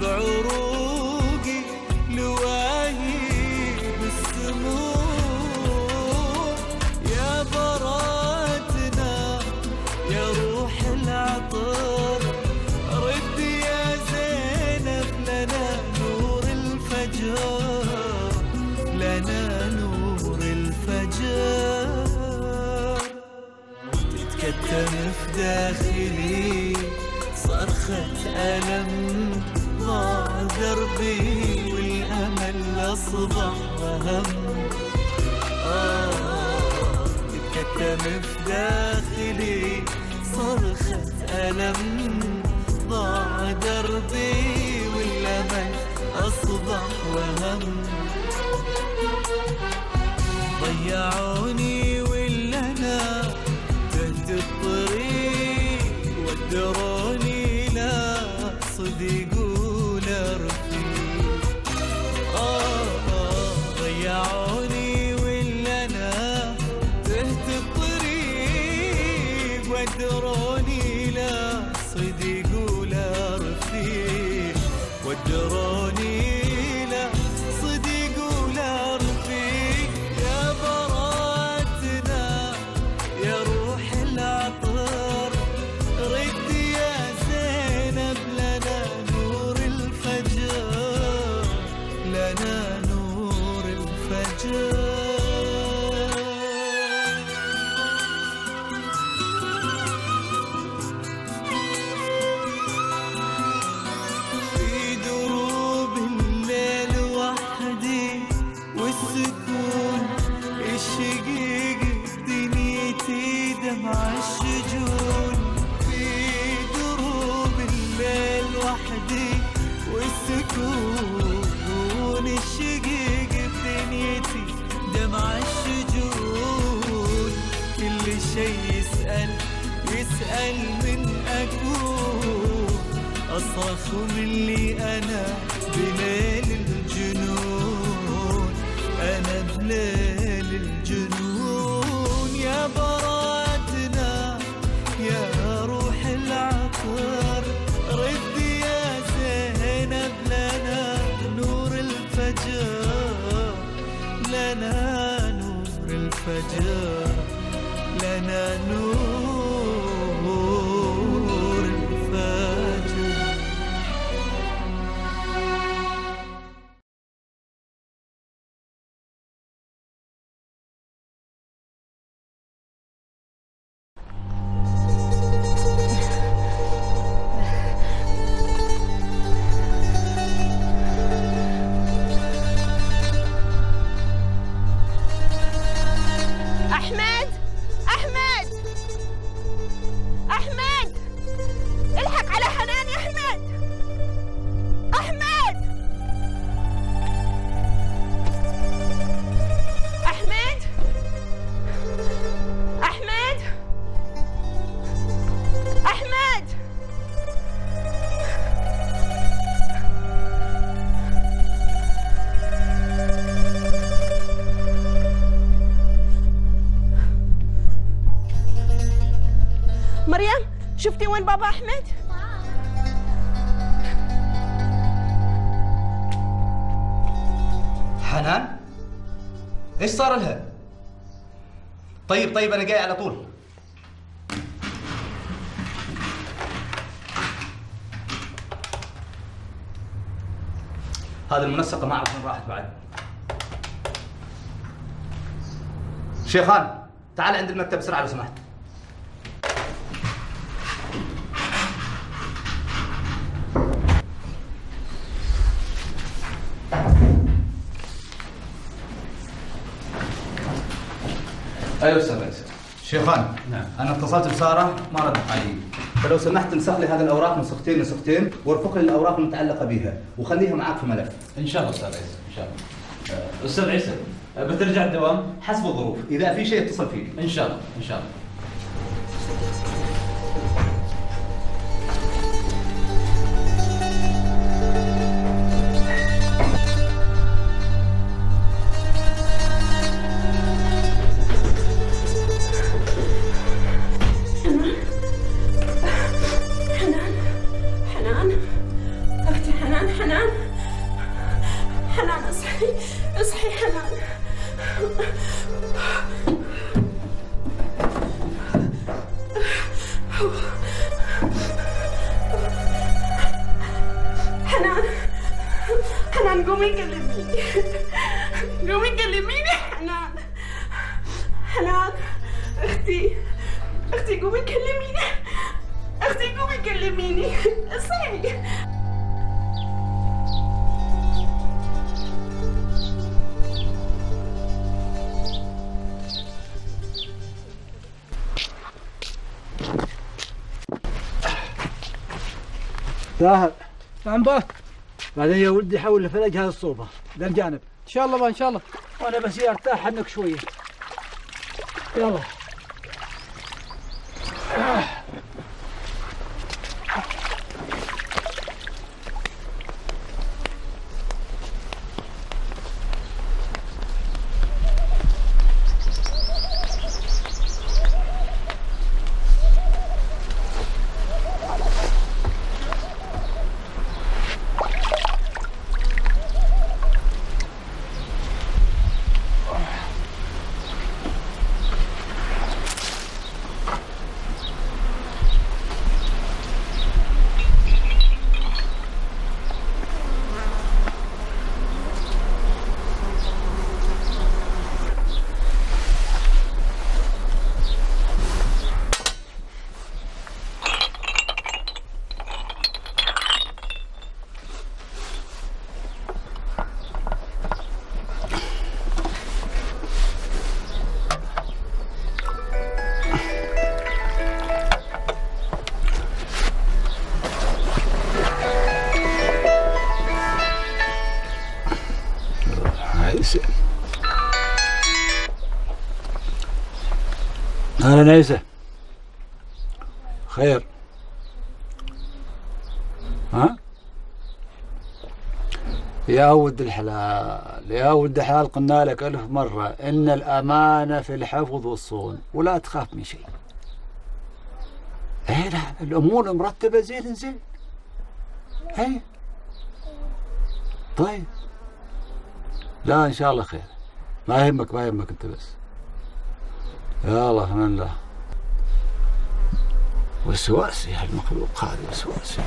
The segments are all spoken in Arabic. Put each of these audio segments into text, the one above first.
تسري أصبح وهم. آه تتكتم في داخلي صرخة ألم. ضاع دربي والأمل أصبح وهم. ضيعوني ولا أنا تهت الطريق ودروني لا صديق. الطريق أصرخ من اللي أنا وين بابا أحمد؟ حنان إيش صار لها؟ طيب طيب أنا جاي على طول. هذه المنسقة ما أعرف وين راحت بعد. شيخان تعال عند المكتب بسرعة لو سمحت. أيوه أستاذ رئيس شيخان نعم. أنا اتصلت بسارة ما ردت علي. فلو سمحت انسخ لي هذه الأوراق نسختين نسختين وارفق لي الأوراق المتعلقة بها وخليها معك في ملف. إن شاء الله أستاذ عيسى إن شاء الله. آه، أستاذ عيسى بترجع الدوام؟ حسب الظروف. إذا في شيء اتصل فيك. إن شاء الله إن شاء الله. ظاهر نعم با. بعدين يا ولدي حول لفلق هذا الصوبة ذا الجانب إن شاء الله بقى إن شاء الله. وأنا بس أرتاح عنك شوية. يلا. عيسى عيسى خير. ها؟ يا ود الحلال يا ود الحلال قلنا لك ألف مرة إن الأمانة في الحفظ والصون ولا تخاف من شيء. اي نعم الأمور مرتبة زين زين. اي طيب. لا إن شاء الله خير. ما يهمك ما يهمك أنت بس. يا الله من الله وسواسي هالمخلوق هذا وسواسي.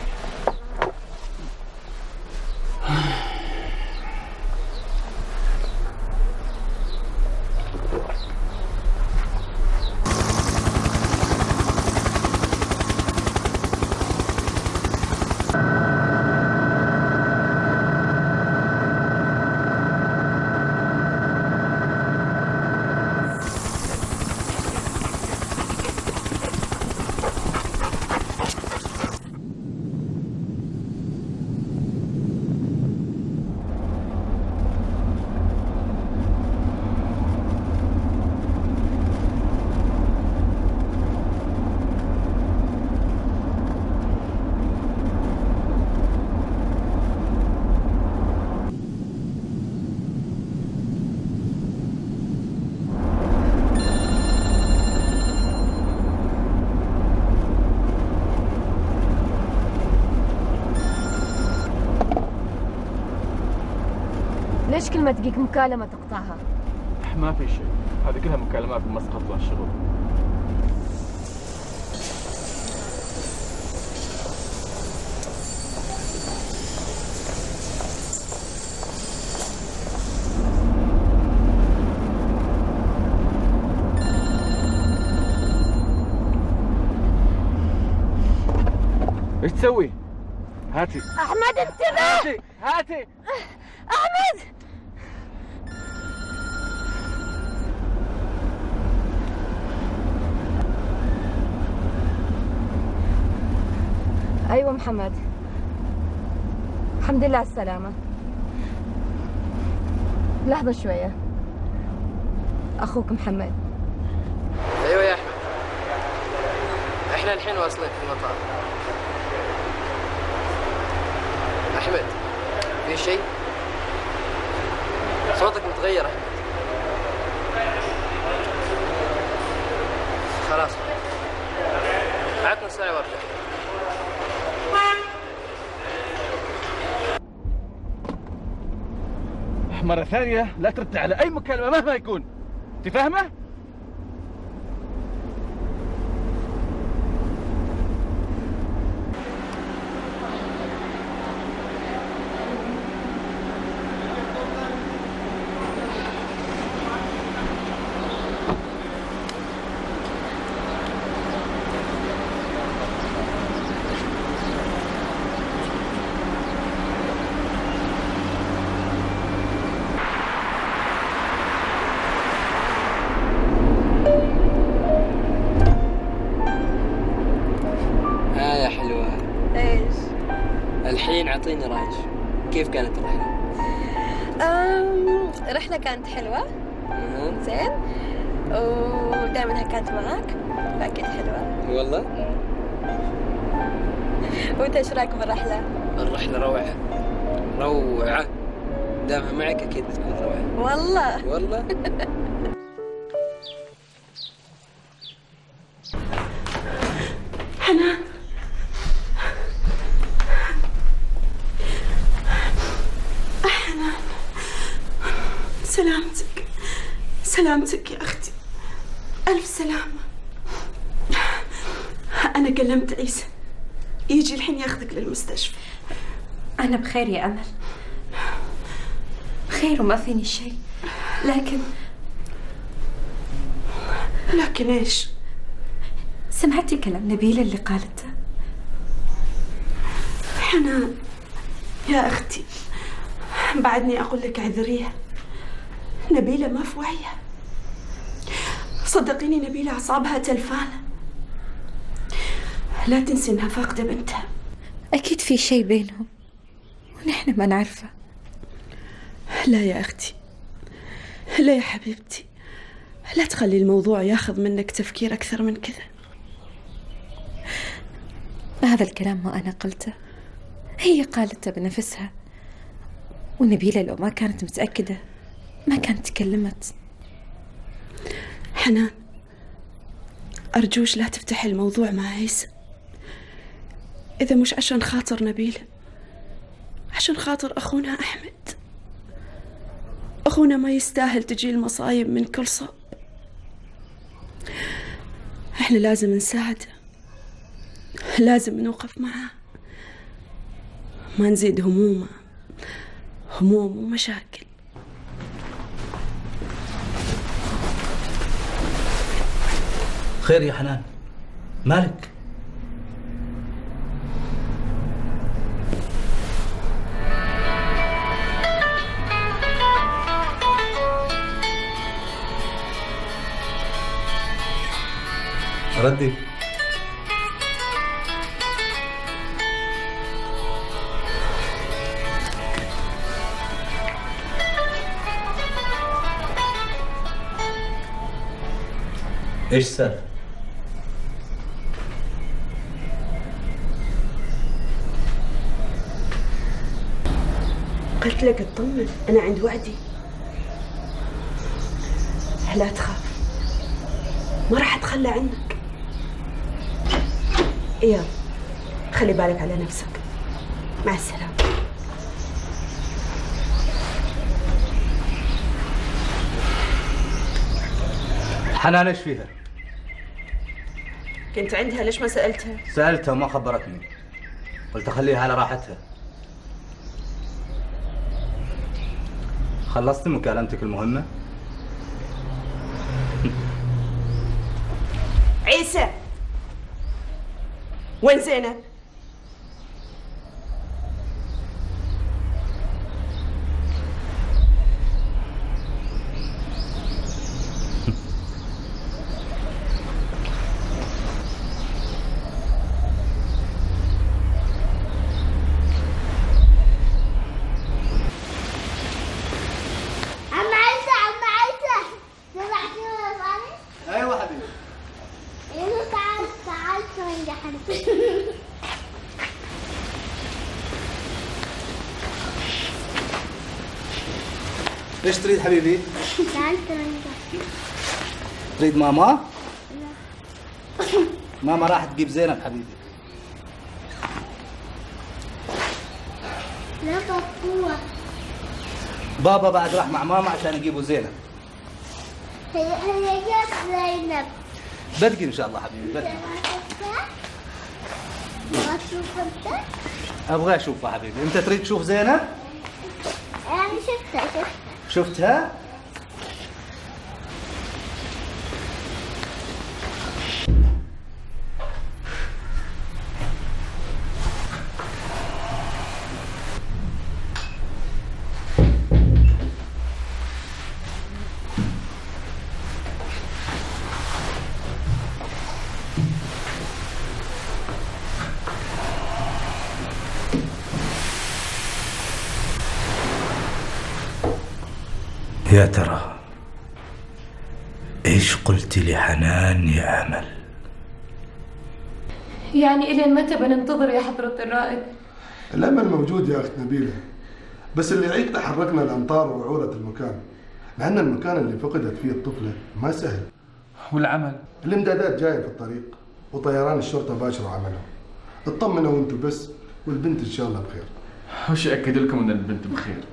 كل ما تجيك مكالمة تقطعها؟ ما في شيء هذه كلها مكالمات مسقط للشغل إيش تسوي؟ هاتي أحمد انتبه! هاتي هاتي أحمد! أيوة محمد. الحمد لله على السلامة. لحظة شوية. أخوك محمد. أيوه يا أحمد. إحنا الحين واصلين في المطار. أحمد في شيء؟ صوتك متغير أحمد. خلاص. عطنا ساعة وارجع مرة ثانية لا ترد على أي مكالمة مهما يكون أنت فاهمة؟ كانت حلوة. زين. ودائما كانت معاك فأكيد حلوة. والله. وأنت إيش رأيك بالرحلة؟ بخير يا أمل. بخير وما فيني شيء لكن لكن إيش؟ سمعتي كلام نبيلة اللي قالته حنان يا أختي بعدني أقول لك اعذريها نبيلة ما في وعيها. صدقيني نبيلة أعصابها تلفانة لا تنسي إنها فاقدة بنتها. أكيد في شيء بينهم. ونحن ما نعرفه لا يا أختي. لا يا حبيبتي. لا تخلي الموضوع ياخذ منك تفكير أكثر من كذا. هذا الكلام ما أنا قلته. هي قالته بنفسها. ونبيلة لو ما كانت متأكدة ما كانت تكلمت. حنان أرجوش لا تفتح الموضوع مع عيسى. إذا مش عشان خاطر نبيلة عشان خاطر أخونا أحمد. أخونا ما يستاهل تجي المصايب من كل صوب. إحنا لازم نساعده. لازم نوقف معاه. ما نزيد همومه. هموم ومشاكل. خير يا حنان. مالك؟ ردي إيش السالفه قلت لك اطمن أنا عند وعدي. لا تخاف ما راح أتخلى عنك. يلا خلي بالك على نفسك. مع السلامة. حنان إيش فيها؟ كنت عندها ليش ما سألتها؟ سألتها وما خبرتني. قلت أخليها على راحتها. خلصت مكالمتك المهمة؟ وين زينب عم عيسى عم عيسى سمعت إيش تريد حبيبي؟ تريد ماما؟ ماما راح تجيب زينب حبيبي لا بقوة بابا بعد راح مع ماما عشان يجيبوا زينب هي هي جت زينب بدقي إن شاء الله حبيبي بدقي؟ أبغى أشوفها حبيبي أنت تريد تشوف زينب؟ يعني شفتها شفتها شفتها؟ يا ترى إيش قلت لحنان يا أمل؟ يعني إلين متى بننتظر يا حضرة الرائد؟ الأمل موجود يا أخت نبيلة بس اللي يعيقنا حركنا الأمطار وعورة المكان لأن المكان اللي فقدت فيه الطفلة ما سهل. والعمل؟ الإمدادات جاية في الطريق وطيران الشرطة باشروا عملهم اطمنوا أنتوا بس والبنت إن شاء الله بخير. وش يأكد لكم أن البنت بخير؟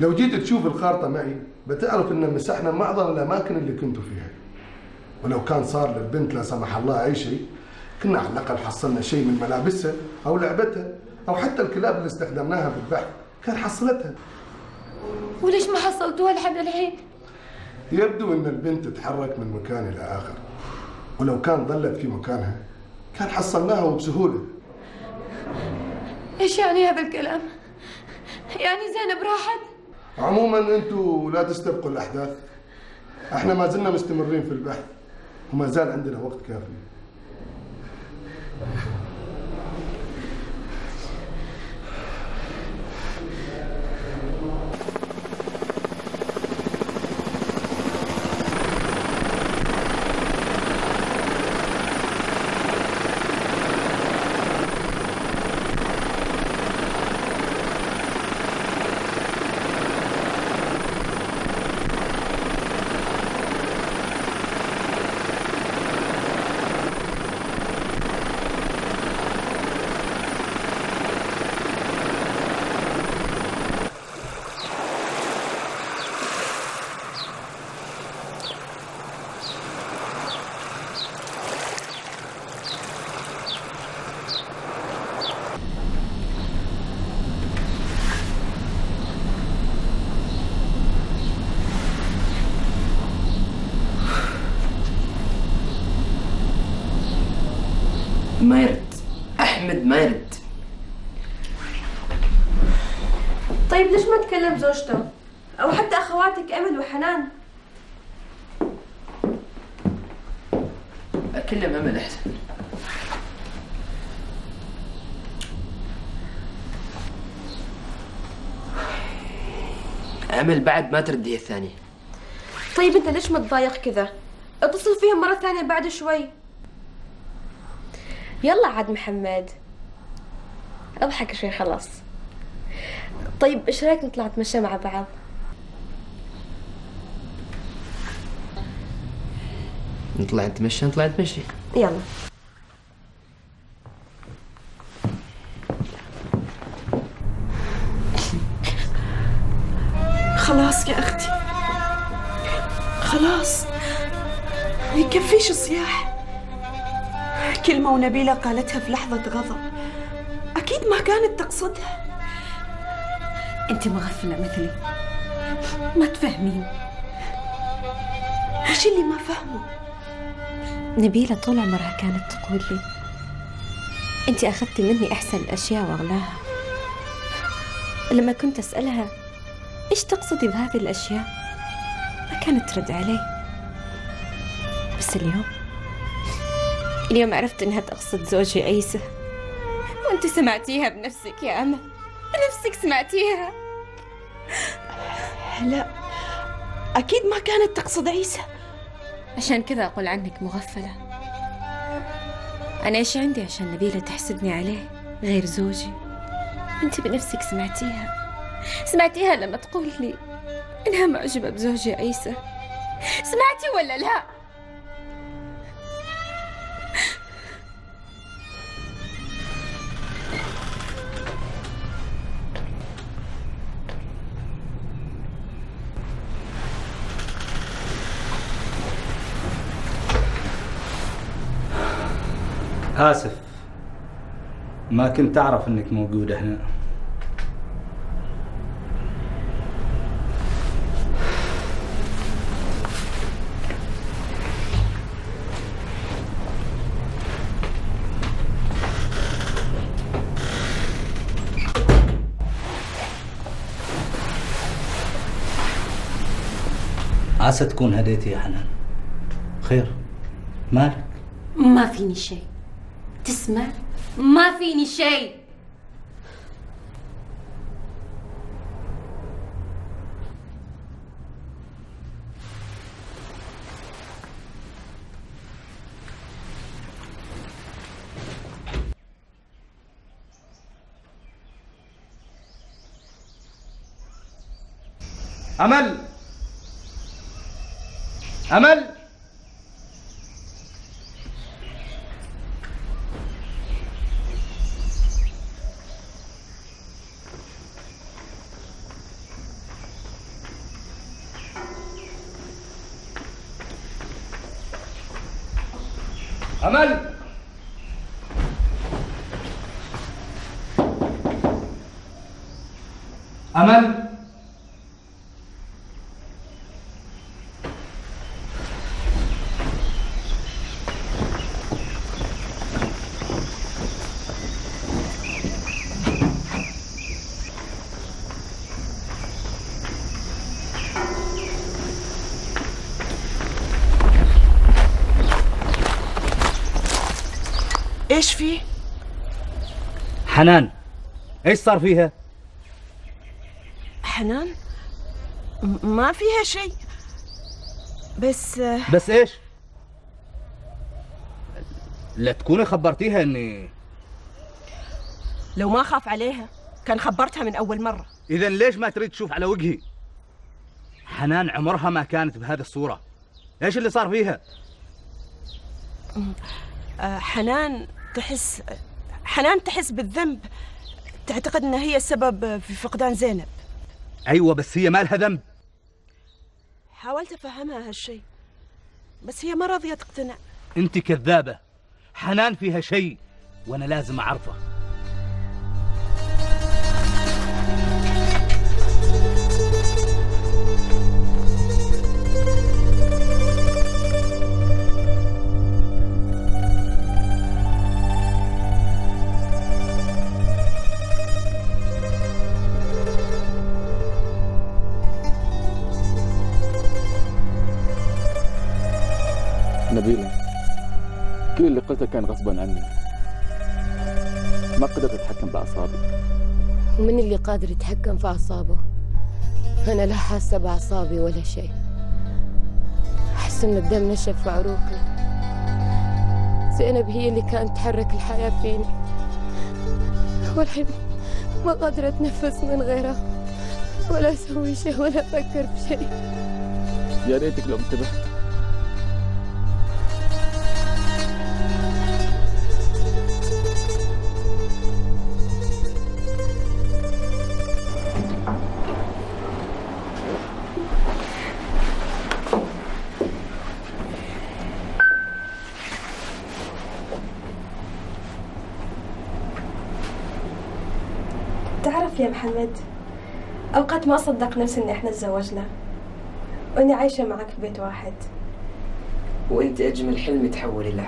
لو جيت تشوف الخارطة معي بتعرف إن مسحنا معظم الأماكن اللي كنتوا فيها. ولو كان صار للبنت لا سمح الله أي شيء كنا على الأقل حصلنا شيء من ملابسها أو لعبتها أو حتى الكلاب اللي استخدمناها في البحث كان حصلتها. وليش ما حصلتوها لحد الحين؟ يبدو إن البنت تتحرك من مكان إلى آخر. ولو كان ظلت في مكانها كان حصلناها وبسهوله إيش يعني هذا الكلام؟ يعني زينب راحت؟ عموما أنتوا لا تستبقوا الأحداث. إحنا ما زلنا مستمرين في البحث وما زال عندنا وقت كافي ما يرد أحمد ما يرد طيب ليش ما تكلم زوجته أو حتى اخواتك امل وحنان أكلم أمل أحسن أمل بعد ما ترد هي الثانية. طيب أنت ليش متضايق كذا؟ اتصل فيهم مرة ثانية بعد شوي. يلا عاد محمد. أضحك شوي خلاص. طيب إيش رأيك نطلع نتمشى مع بعض؟ نطلع نتمشى نطلع نتمشي يلا. يكفيش صياح كلمة ونبيلة قالتها في لحظة غضب. أكيد ما كانت تقصدها. أنت مغفلة مثلي. ما تفهمين. وش اللي ما فهمه؟ نبيلة طول عمرها كانت تقول لي أنت أخذتي مني أحسن الأشياء وأغلاها. لما كنت أسألها إيش تقصدي بهذه الأشياء؟ ما كانت ترد علي. بس اليوم؟ اليوم عرفت إنها تقصد زوجي عيسى. وأنت سمعتيها بنفسك يا أمل. بنفسك سمعتيها. لا أكيد ما كانت تقصد عيسى. عشان كذا أقول عنك مغفلة. أنا إيش عندي عشان نبيلة تحسدني عليه غير زوجي؟ أنت بنفسك سمعتيها. سمعتيها لما تقول لي إنها معجبة بزوجي عيسى. سمعتي ولا لا؟ آسف ما كنت أعرف أنك موجودة هنا. عسى تكون هديتي يا حنان. خير. مالك؟ ما فيني شيء. تسمع؟ ما فيني شيء. أمل. أمل. أمل أمل إيش في؟ حنان إيش صار فيها؟ حنان؟ ما فيها شيء بس بس إيش؟ لا تكوني خبرتيها إني لو ما خاف عليها كان خبرتها من أول مرة اذا ليش ما تريد تشوف على وجهي؟ حنان عمرها ما كانت بهذه الصورة إيش اللي صار فيها؟ آه، حنان تحس حنان تحس بالذنب تعتقد أنها هي السبب في فقدان زينب. أيوه بس هي ما لها ذنب. حاولت أفهمها هالشيء بس هي ما راضية تقتنع. أنت كذابة. حنان فيها شيء وأنا لازم أعرفه. غصبا عني. ما قدرت أتحكم بأعصابي. ومن اللي قادر يتحكم في أعصابه؟ أنا لا حاسة بأعصابي ولا شيء. أحس إن الدم نشف في عروقي. زينب هي اللي كانت تحرك الحياة فيني. والحين ما قادرة أتنفس من غيرها ولا أسوي شيء ولا أفكر في شيء. يا ريتك لو انتبهت. محمد. أوقات ما أصدق نفسي إن إحنا تزوجنا. وإني عايشة معك في بيت واحد. وإنت أجمل حلم يتحول إلى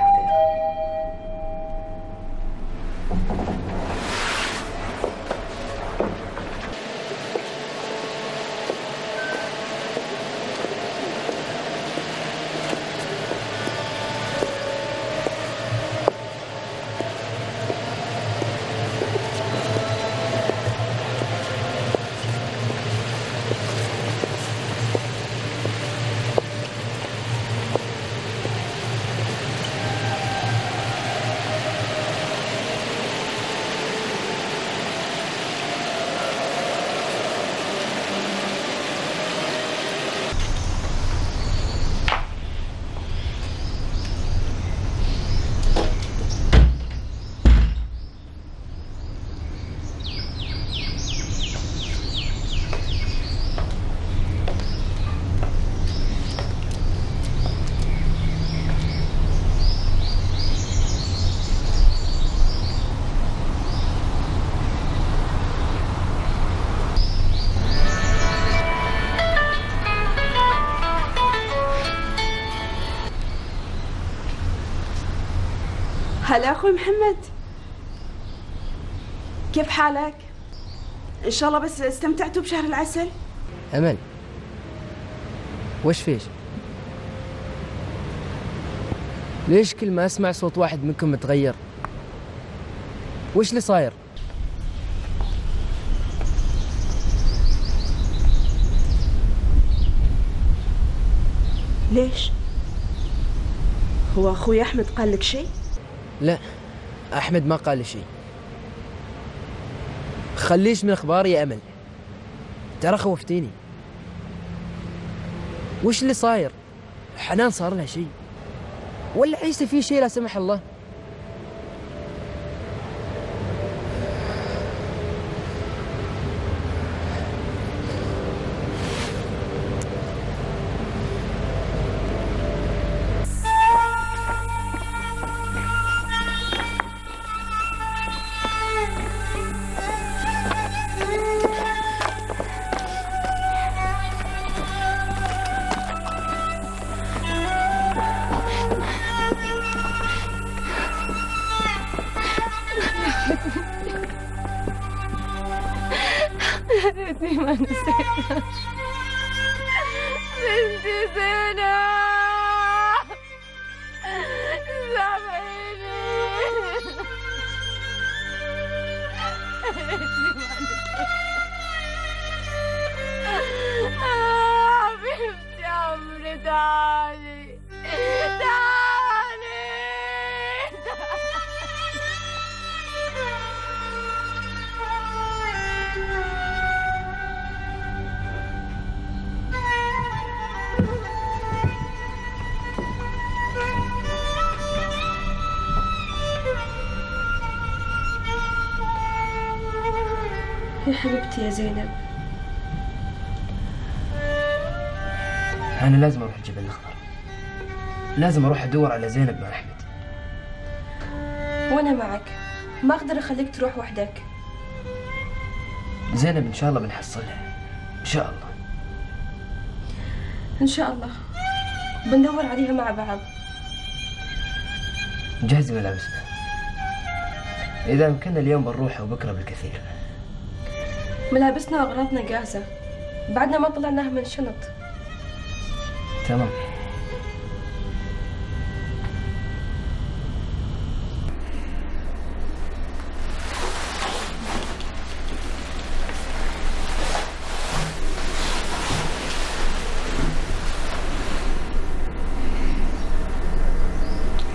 هلا أخوي محمد كيف حالك؟ إن شاء الله بس استمتعتوا بشهر العسل أمل وش فيش؟ ليش كل ما أسمع صوت واحد منكم متغير؟ وش اللي صاير؟ ليش؟ هو أخوي أحمد قال لك شيء؟ لا أحمد ما قال شيء. خليش من أخباري يا أمل. ترى خوفتيني. وش اللي صاير؟ حنان صار لها شيء. ولا عيسى في شيء لا سمح الله. يا ريتني ما نسيتها بنتي زينب سامحيني يا ريتني ما نسيتها حبيبتي يا زينب. أنا لازم أروح الجبل الأخضر لازم أروح أدور على زينب مع أحمد. وأنا معك. ما أقدر أخليك تروح وحدك. زينب إن شاء الله بنحصلها. إن شاء الله. إن شاء الله. بندور عليها مع بعض. جهزي ملابسنا. إذا يمكننا اليوم بنروح وبكرة بالكثير. ملابسنا وأغراضنا جاهزة. بعدنا ما طلعناها من الشنط. تمام.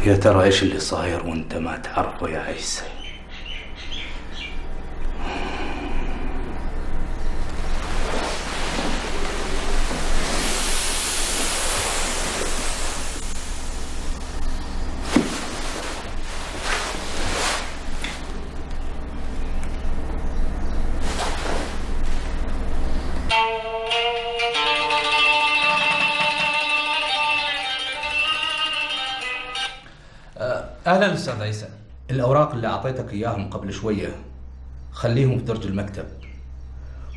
يا ترى إيش اللي صاير وأنت ما تعرفه يا عيسى؟ أهلا أستاذ عيسى. الأوراق اللي أعطيتك إياهم قبل شوية خليهم في درج المكتب.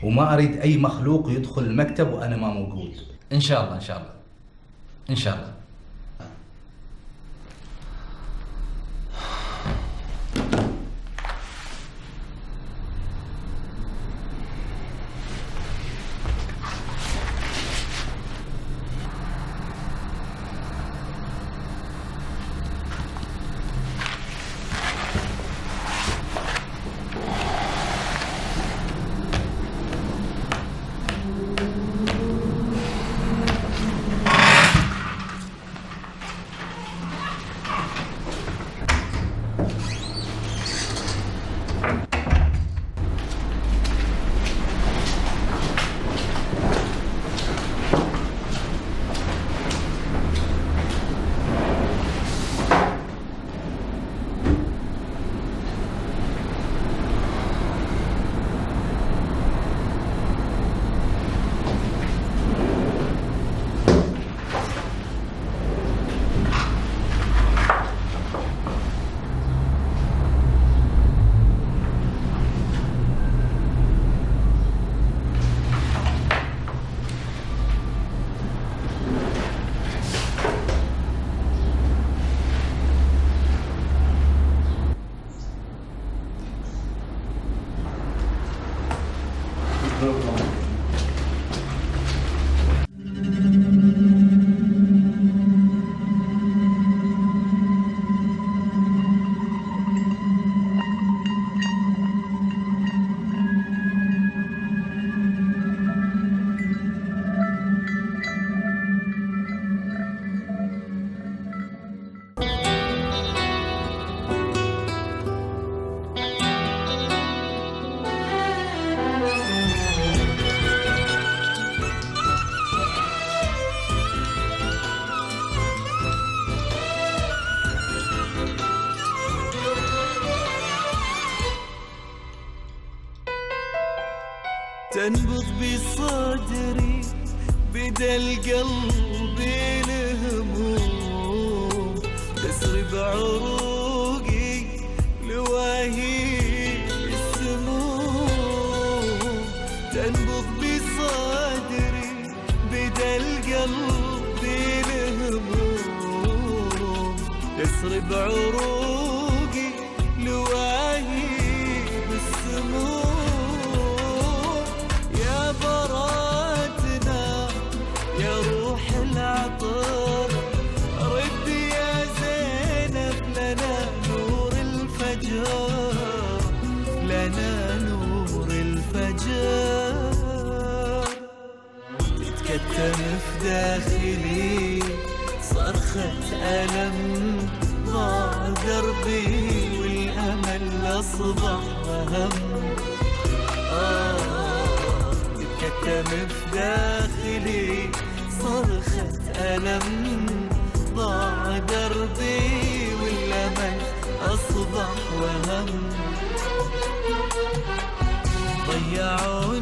وما أريد أي مخلوق يدخل المكتب وأنا ما موجود. إن شاء الله إن شاء الله. إن شاء الله. تنبض بصدري بدل قلبي الهموم. تسري بعروقي لواهي السموم. تنبض بصدري بدل قلبي الهموم. تسري بعروقي الألم ضاع دربي والأمل أصبح أهم. آه كتم في داخلي صرخة ألم ضاع دربي والأمل أصبح وهم. ضيعوا